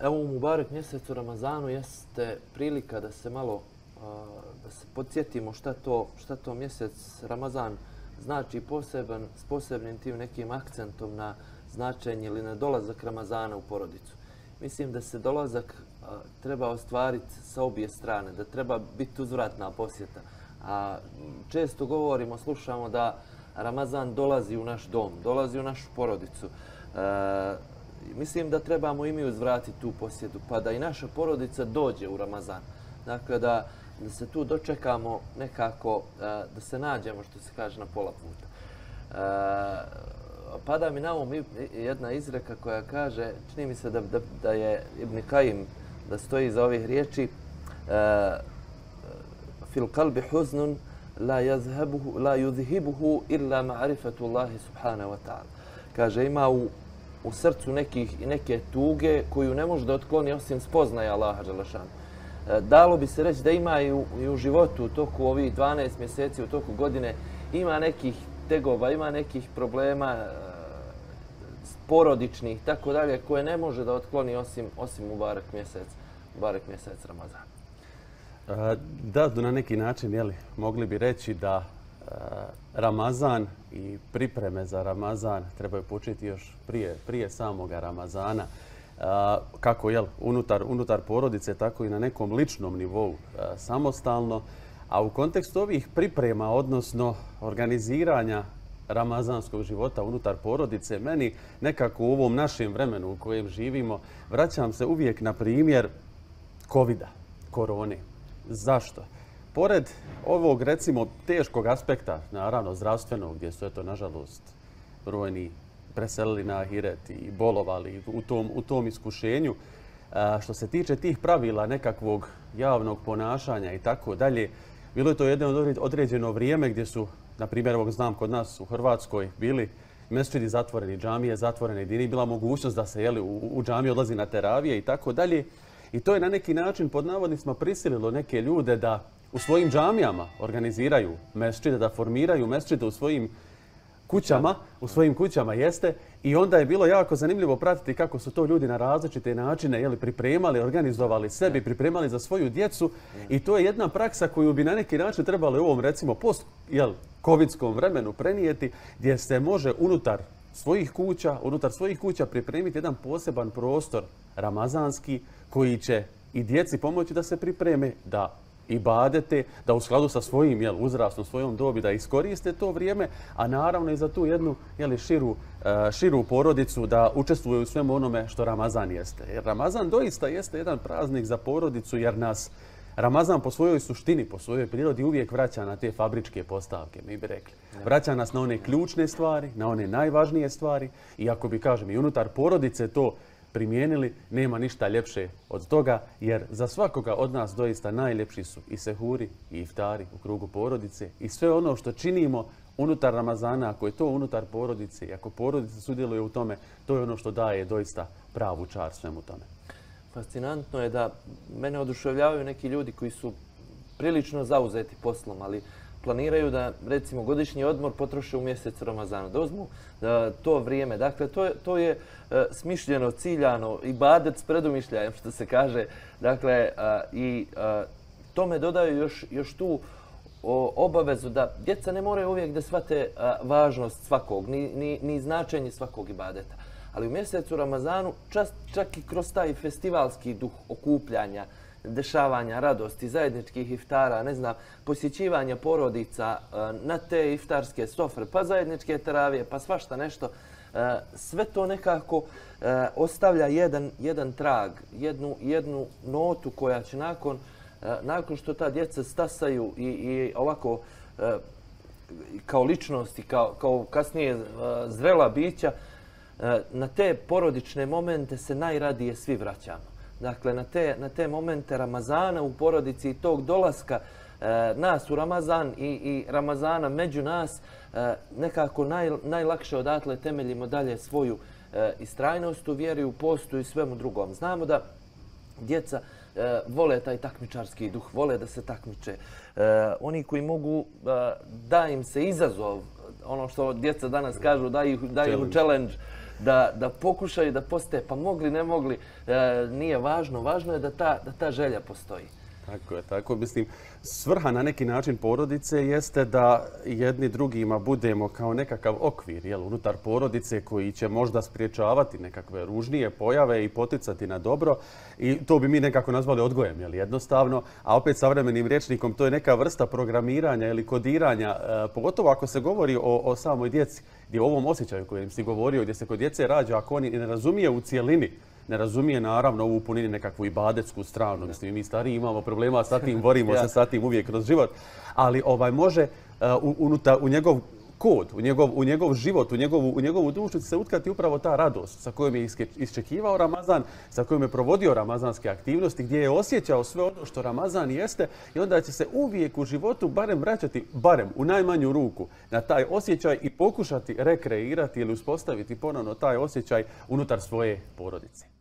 evo u Mubarek mjesecu Ramazanu jeste prilika da se malo da se podsjetimo šta to, šta to mjesec Ramazan znači poseban, s posebnim tim nekim akcentom na značenje ili na dolazak Ramazana u porodicu. Mislim da se dolazak treba ostvariti sa obje strane, da treba biti uzvratna posjeta. A često govorimo, slušamo da Ramazan dolazi u naš dom, dolazi u našu porodicu. E, mislim da trebamo i mi uzvratiti tu posjedu, pa da i naša porodica dođe u Ramazan. Dakle, da, da se tu dočekamo nekako, e, da se nađemo, što se kaže, na pola puta. E, pada mi na um jedna izreka koja kaže, čini mi se da, da, da je Ibn Kajim, da stoji za ovih riječi, e, fil kalbi huznun la, yazhabuhu, la yudhibuhu illa ma'rifatu Allahi subhanahu wa ta'ala. Kaže, ima u, u srcu nekih, neke tuge koju ne može da otkloni osim spoznaja Allaha Đalešanu. E, dalo bi se reći da ima i u, i u životu u toku ovih 12 mjeseci, u toku godine, ima nekih tegova, ima nekih problema e, porodičnih, tako dalje, koje ne može da otkloni osim, osim u barek mjesec, barek mjesec Ramazana. E, da, na neki način, jeli, mogli bi reći da Eh, Ramazan i pripreme za Ramazan trebaju početi još prije, prije samoga Ramazana eh, kako jel, unutar, unutar porodice, tako i na nekom ličnom nivou eh, samostalno. A u kontekstu ovih priprema, odnosno organiziranja ramazanskog života unutar porodice, meni nekako u ovom našem vremenu u kojem živimo, vraćam se uvijek na primjer covid korone. Zašto? Pored ovog, recimo, teškog aspekta, naravno, zdravstvenog, gdje su, eto, nažalost, brojni preselili na Ahiret i bolovali u tom, u tom iskušenju. Što se tiče tih pravila nekakvog javnog ponašanja i tako dalje, bilo je to jedno određeno vrijeme gdje su, na primjer, ovog znam kod nas u Hrvatskoj, bili mesčidi zatvoreni, džamije zatvorene, gdje nije bila mogućnost da se jeli, u, u džamiju odlazi na teravije i tako dalje. I to je na neki način pod navodnicima prisililo neke ljude da u svojim džamijama organiziraju mesčide, da formiraju mesčide u svojim kućama, u svojim kućama jeste. I onda je bilo jako zanimljivo pratiti kako su to ljudi na različite načine jeli, pripremali, organizovali sebi, pripremali za svoju djecu. I to je jedna praksa koju bi na neki način trebali u ovom, recimo, post-covidskom vremenu prenijeti, gdje se može unutar svojih kuća, unutar svojih kuća pripremiti jedan poseban prostor ramazanski koji će i djeci pomoći da se pripreme, da i badete, da u skladu sa svojim jel, uzrastom, svojom dobi, da iskoriste to vrijeme, a naravno i za tu jednu jel, širu, uh, širu porodicu da učestvuju u svemu onome što Ramazan jeste. Jer Ramazan doista jeste jedan praznik za porodicu jer nas Ramazan po svojoj suštini, po svojoj prirodi uvijek vraća na te fabričke postavke, mi bi rekli. Vraća nas na one ključne stvari, na one najvažnije stvari i ako bi, kažem, i unutar porodice to primijenili, nema ništa ljepše od toga, jer za svakoga od nas doista najljepši su i sehuri i iftari u krugu porodice i sve ono što činimo unutar Ramazana, ako je to unutar porodice i ako porodice sudjeluje u tome, to je ono što daje doista pravu čar svemu tome. Fascinantno je da mene oduševljavaju neki ljudi koji su prilično zauzeti poslom, ali planiraju da recimo godišnji odmor potroše u mjesec Ramazana, da uzmu to vrijeme. Dakle, to je, to je e, smišljeno, ciljano i badet s predumišljajem, što se kaže. Dakle, i tome dodaju još, još tu obavezu da djeca ne moraju uvijek da shvate važnost svakog, ni, ni, ni značenje svakog ibadeta. Ali u mjesecu Ramazanu, čak i kroz taj festivalski duh okupljanja, dešavanja, radosti, zajedničkih iftara, ne znam, posjećivanja porodica e, na te iftarske sofre, pa zajedničke teravije, pa svašta nešto. E, sve to nekako e, ostavlja jedan, jedan trag, jednu, jednu notu koja će nakon, nakon što ta djeca stasaju i, i ovako kao ličnosti, kao, kao kasnije zrela bića, na te porodične momente se najradije svi vraćamo dakle, na te, na te momente Ramazana u porodici i tog dolaska e, nas u Ramazan i, i Ramazana među nas, e, nekako naj, najlakše odatle temeljimo dalje svoju e, istrajnost u vjeri, u postu i svemu drugom. Znamo da djeca e, vole taj takmičarski duh, vole da se takmiče. E, oni koji mogu e, da im se izazov, ono što djeca danas kažu, da ih, da ih u challenge, da, da pokušaju da postaje, pa mogli, ne mogli, e, nije važno. Važno je da ta, da ta želja postoji. Tako je, tako. Mislim, svrha na neki način porodice jeste da jedni drugima budemo kao nekakav okvir jel, unutar porodice koji će možda spriječavati nekakve ružnije pojave i poticati na dobro. I to bi mi nekako nazvali odgojem, jel, jednostavno. A opet savremenim rječnikom to je neka vrsta programiranja ili kodiranja, e, pogotovo ako se govori o, o samoj djeci, gdje o ovom osjećaju kojem si govorio, gdje se kod djece rađa, ako oni ne razumije u cijelini ne razumije naravno ovu punini nekakvu ibadetsku stranu. Mislim, mi stari imamo problema sa tim, borimo se sa tim uvijek kroz život. Ali ovaj može uh, unutar, u njegov kod, u njegov, u njegov život, u njegovu, u njegovu dušu se utkati upravo ta radost sa kojom je isčekivao Ramazan, sa kojom je provodio ramazanske aktivnosti, gdje je osjećao sve ono što Ramazan jeste i onda će se uvijek u životu barem vraćati, barem u najmanju ruku, na taj osjećaj i pokušati rekreirati ili uspostaviti ponovno taj osjećaj unutar svoje porodice.